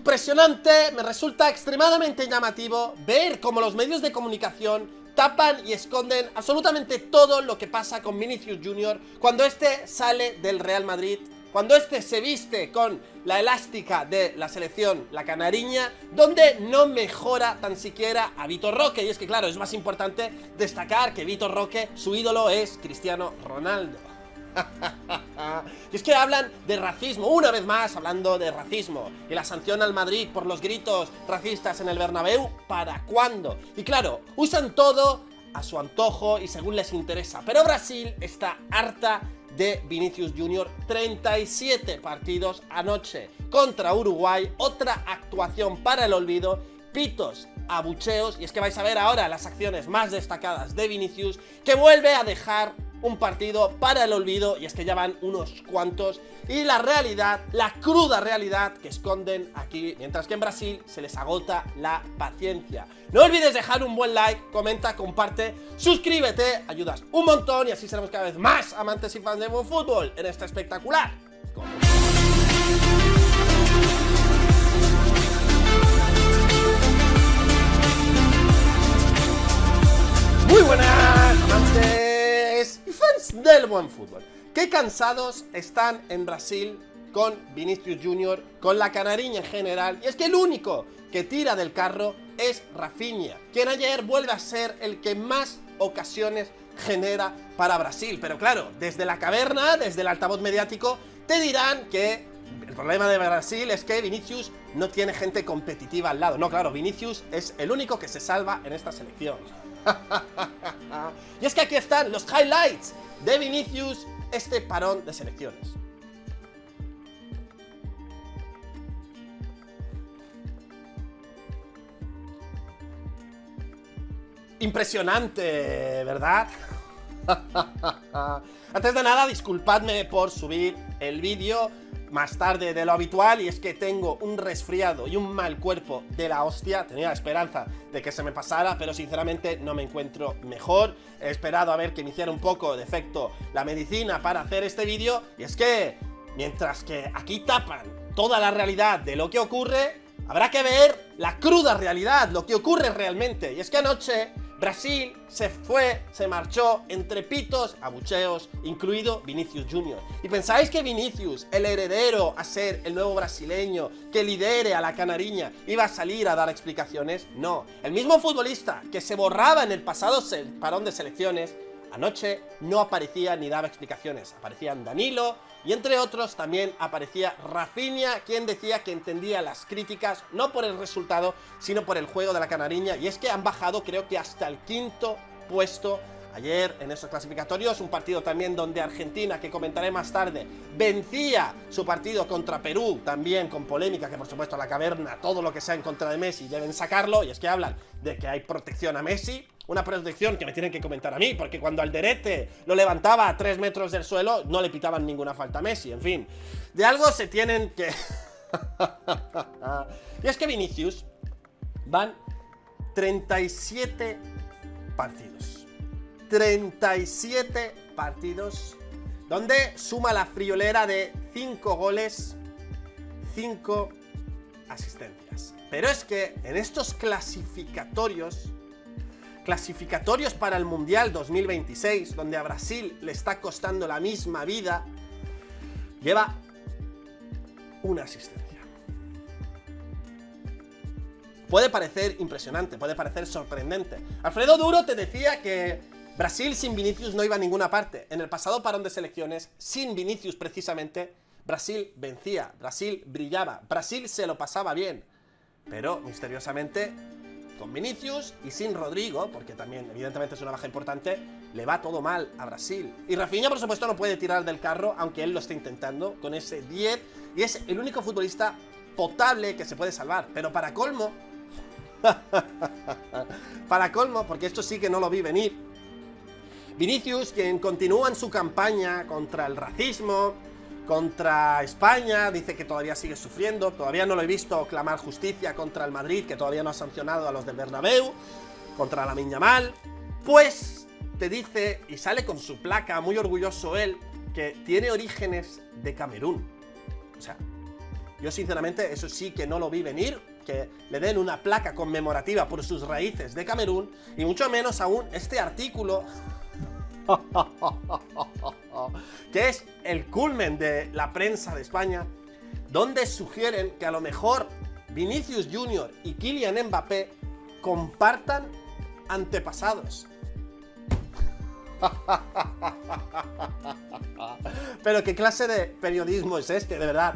impresionante, me resulta extremadamente llamativo ver cómo los medios de comunicación tapan y esconden absolutamente todo lo que pasa con Vinicius Jr. cuando este sale del Real Madrid, cuando este se viste con la elástica de la selección, la canariña, donde no mejora tan siquiera a Vitor Roque. Y es que claro, es más importante destacar que Vitor Roque, su ídolo es Cristiano Ronaldo. y es que hablan de racismo, una vez más hablando de racismo Y la sanción al Madrid por los gritos racistas en el Bernabéu, ¿para cuándo? Y claro, usan todo a su antojo y según les interesa Pero Brasil está harta de Vinicius Jr. 37 partidos anoche contra Uruguay Otra actuación para el olvido Pitos, abucheos Y es que vais a ver ahora las acciones más destacadas de Vinicius Que vuelve a dejar un partido para el olvido y es que ya van unos cuantos y la realidad, la cruda realidad que esconden aquí, mientras que en Brasil se les agota la paciencia. No olvides dejar un buen like, comenta, comparte, suscríbete, ayudas un montón y así seremos cada vez más amantes y fans de buen fútbol en este espectacular. Del buen fútbol. Qué cansados están en Brasil con Vinicius Jr., con la canariña en general. Y es que el único que tira del carro es Rafinha, quien ayer vuelve a ser el que más ocasiones genera para Brasil. Pero claro, desde la caverna, desde el altavoz mediático, te dirán que el problema de Brasil es que Vinicius no tiene gente competitiva al lado. No, claro, Vinicius es el único que se salva en esta selección. y es que aquí están los highlights de Vinicius este parón de selecciones. Impresionante, ¿verdad? Antes de nada, disculpadme por subir el vídeo más tarde de lo habitual y es que tengo un resfriado y un mal cuerpo de la hostia. Tenía esperanza de que se me pasara, pero sinceramente no me encuentro mejor. He esperado a ver que me hiciera un poco de efecto la medicina para hacer este vídeo y es que mientras que aquí tapan toda la realidad de lo que ocurre, habrá que ver la cruda realidad, lo que ocurre realmente. Y es que anoche Brasil se fue, se marchó entre pitos, abucheos, incluido Vinicius Jr. ¿Y pensáis que Vinicius, el heredero a ser el nuevo brasileño que lidere a la canariña, iba a salir a dar explicaciones? No. El mismo futbolista que se borraba en el pasado parón de selecciones, anoche no aparecía ni daba explicaciones. Aparecían Danilo, y entre otros también aparecía Rafinha, quien decía que entendía las críticas no por el resultado, sino por el juego de la canariña. Y es que han bajado creo que hasta el quinto puesto Ayer en esos clasificatorios, un partido también donde Argentina, que comentaré más tarde, vencía su partido contra Perú, también con polémica, que por supuesto la caverna, todo lo que sea en contra de Messi, deben sacarlo, y es que hablan de que hay protección a Messi, una protección que me tienen que comentar a mí, porque cuando Alderete lo levantaba a 3 metros del suelo, no le pitaban ninguna falta a Messi, en fin, de algo se tienen que... y es que Vinicius van 37 partidos 37 partidos, donde suma la friolera de 5 goles, 5 asistencias. Pero es que en estos clasificatorios, clasificatorios para el Mundial 2026, donde a Brasil le está costando la misma vida, lleva una asistencia. Puede parecer impresionante, puede parecer sorprendente. Alfredo Duro te decía que Brasil sin Vinicius no iba a ninguna parte. En el pasado parón de selecciones, sin Vinicius precisamente, Brasil vencía, Brasil brillaba, Brasil se lo pasaba bien. Pero misteriosamente, con Vinicius y sin Rodrigo, porque también evidentemente es una baja importante, le va todo mal a Brasil. Y Rafinha, por supuesto, no puede tirar del carro, aunque él lo esté intentando, con ese 10, y es el único futbolista potable que se puede salvar. Pero para colmo, para colmo, porque esto sí que no lo vi venir, Vinicius, quien continúa en su campaña contra el racismo, contra España, dice que todavía sigue sufriendo, todavía no lo he visto clamar justicia contra el Madrid, que todavía no ha sancionado a los del Bernabéu, contra la Mal, pues te dice, y sale con su placa, muy orgulloso él, que tiene orígenes de Camerún. O sea, Yo sinceramente eso sí que no lo vi venir, que le den una placa conmemorativa por sus raíces de Camerún, y mucho menos aún este artículo que es el culmen de la prensa de España, donde sugieren que a lo mejor Vinicius Jr. y Kylian Mbappé compartan antepasados. Pero qué clase de periodismo es este, de verdad.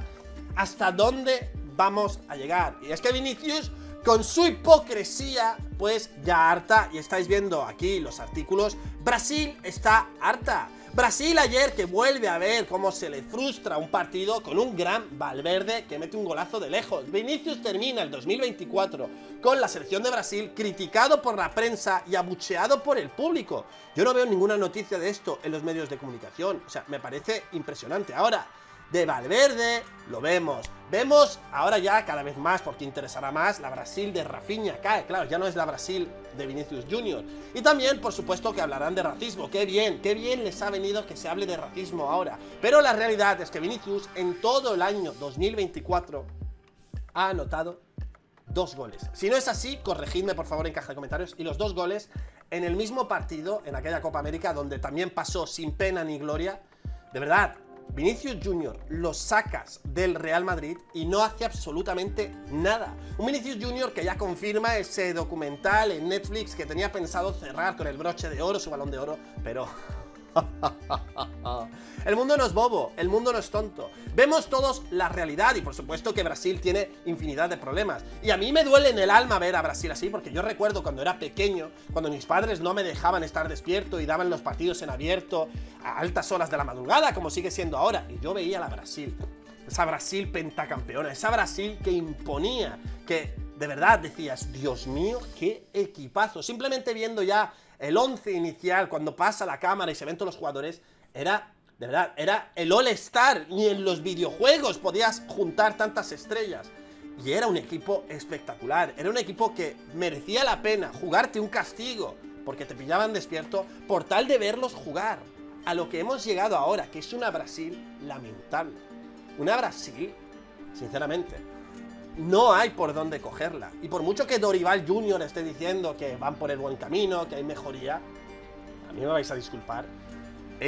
¿Hasta dónde vamos a llegar? Y es que Vinicius, con su hipocresía, pues ya harta, y estáis viendo aquí los artículos, Brasil está harta. Brasil ayer que vuelve a ver cómo se le frustra un partido con un gran Valverde que mete un golazo de lejos. Vinicius termina el 2024 con la selección de Brasil criticado por la prensa y abucheado por el público. Yo no veo ninguna noticia de esto en los medios de comunicación. O sea, me parece impresionante. Ahora, de Valverde, lo vemos. Vemos ahora ya cada vez más, porque interesará más, la Brasil de Rafinha cae. Claro, ya no es la Brasil de Vinicius Jr. Y también, por supuesto, que hablarán de racismo. Qué bien, qué bien les ha venido que se hable de racismo ahora. Pero la realidad es que Vinicius en todo el año 2024 ha anotado dos goles. Si no es así, corregidme por favor en caja de comentarios. Y los dos goles en el mismo partido, en aquella Copa América, donde también pasó sin pena ni gloria. De verdad, Vinicius Jr. lo sacas del Real Madrid y no hace absolutamente nada. Un Vinicius Jr. que ya confirma ese documental en Netflix que tenía pensado cerrar con el broche de oro, su balón de oro, pero el mundo no es bobo, el mundo no es tonto. Vemos todos la realidad y por supuesto que Brasil tiene infinidad de problemas. Y a mí me duele en el alma ver a Brasil así porque yo recuerdo cuando era pequeño, cuando mis padres no me dejaban estar despierto y daban los partidos en abierto a altas horas de la madrugada, como sigue siendo ahora. Y yo veía a la Brasil, esa Brasil pentacampeona, esa Brasil que imponía, que de verdad decías, Dios mío, qué equipazo. Simplemente viendo ya el 11 inicial, cuando pasa la cámara y se ven todos los jugadores, era, de verdad, era el All-Star. Ni en los videojuegos podías juntar tantas estrellas. Y era un equipo espectacular. Era un equipo que merecía la pena jugarte un castigo, porque te pillaban despierto, por tal de verlos jugar. A lo que hemos llegado ahora, que es una Brasil lamentable. Una Brasil, sinceramente, no hay por dónde cogerla. Y por mucho que Dorival Jr. esté diciendo que van por el buen camino, que hay mejoría, a mí me vais a disculpar,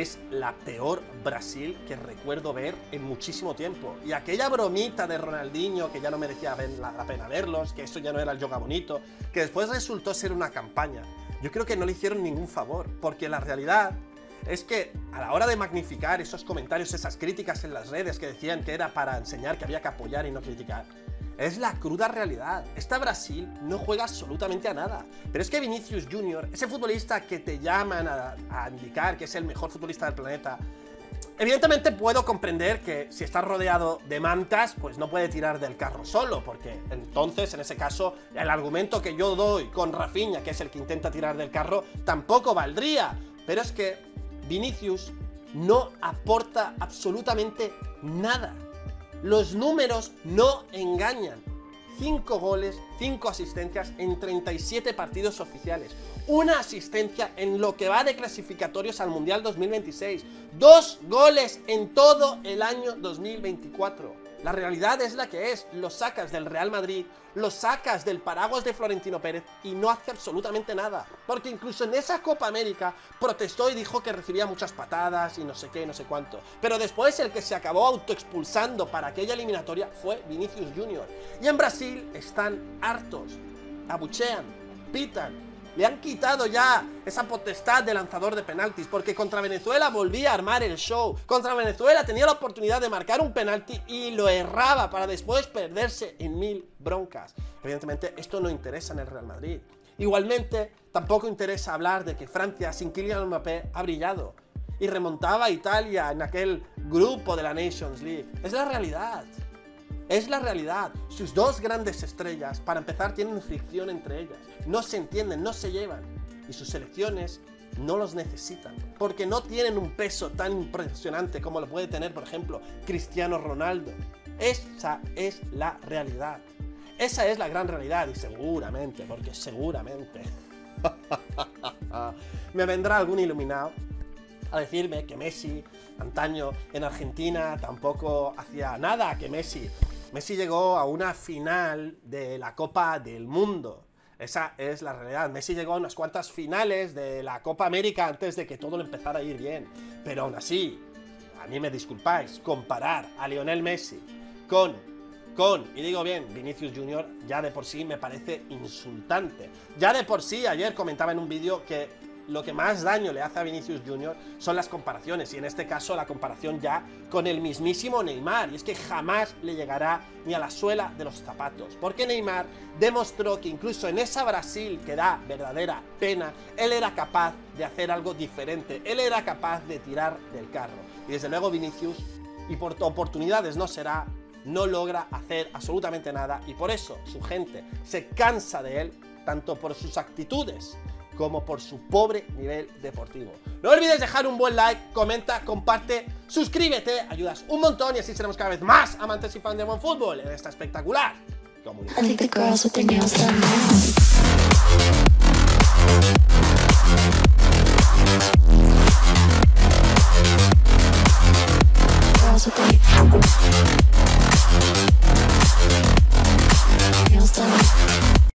es la peor Brasil que recuerdo ver en muchísimo tiempo. Y aquella bromita de Ronaldinho, que ya no merecía la, pena verlos, que eso ya no era el yoga bonito, que después resultó ser una campaña, yo creo que no le hicieron ningún favor, porque la realidad es que a la hora de magnificar esos comentarios, esas críticas en las redes que decían que era para enseñar que había que apoyar y no criticar, es la cruda realidad. Esta Brasil no juega absolutamente a nada. Pero es que Vinicius Jr., ese futbolista que te llaman a, indicar que es el mejor futbolista del planeta, Evidentemente puedo comprender que si estás rodeado de mantas, pues no puede tirar del carro solo, porque entonces, en ese caso, el argumento que yo doy con Rafinha, que es el que intenta tirar del carro, tampoco valdría. Pero es que Vinicius no aporta absolutamente nada. Los números no engañan. 5 goles, 5 asistencias en 37 partidos oficiales. Una asistencia en lo que va de clasificatorios al Mundial 2026. Dos goles en todo el año 2024. La realidad es la que es. Lo sacas del Real Madrid, lo sacas del paraguas de Florentino Pérez y no hace absolutamente nada. Porque incluso en esa Copa América protestó y dijo que recibía muchas patadas y no sé qué, no sé cuánto. Pero después el que se acabó autoexpulsando para aquella eliminatoria fue Vinicius Jr. Y en Brasil están hartos. Abuchean, pitan, le han quitado ya esa potestad de lanzador de penaltis, porque contra Venezuela volvía a armar el show. Contra Venezuela tenía la oportunidad de marcar un penalti y lo erraba para después perderse en mil broncas. Evidentemente, esto no interesa en el Real Madrid. Igualmente, tampoco interesa hablar de que Francia sin Kylian Mbappé ha brillado y remontaba a Italia en aquel grupo de la Nations League. Es la realidad. Es la realidad. Sus dos grandes estrellas, para empezar, tienen fricción entre ellas. No se entienden, no se llevan. Y sus selecciones no los necesitan. Porque no tienen un peso tan impresionante como lo puede tener, por ejemplo, Cristiano Ronaldo. Esa es la realidad. Esa es la gran realidad. Y seguramente, porque seguramente, me vendrá algún iluminado a decirme que Messi, antaño en Argentina, tampoco hacía nada, que Messi Messi llegó a una final de la Copa del Mundo. Esa es la realidad. Messi llegó a unas cuantas finales de la Copa América antes de que todo le empezara a ir bien. Pero aún así, a mí me disculpáis, comparar a Lionel Messi con, con, y digo bien, Vinicius Jr. ya de por sí me parece insultante. Ya de por sí, ayer comentaba en un vídeo que lo que más daño le hace a Vinicius Jr. son las comparaciones, y en este caso la comparación ya con el mismísimo Neymar, y es que jamás le llegará ni a la suela de los zapatos, porque Neymar demostró que incluso en esa Brasil que da verdadera pena, él era capaz de hacer algo diferente, él era capaz de tirar del carro, y desde luego Vinicius, y por oportunidades no será, no logra hacer absolutamente nada, y por eso su gente se cansa de él, tanto por sus actitudes, como por su pobre nivel deportivo. No olvides dejar un buen like, comenta, comparte, suscríbete, ayudas un montón y así seremos cada vez más amantes y fans de buen fútbol en esta espectacular comunidad.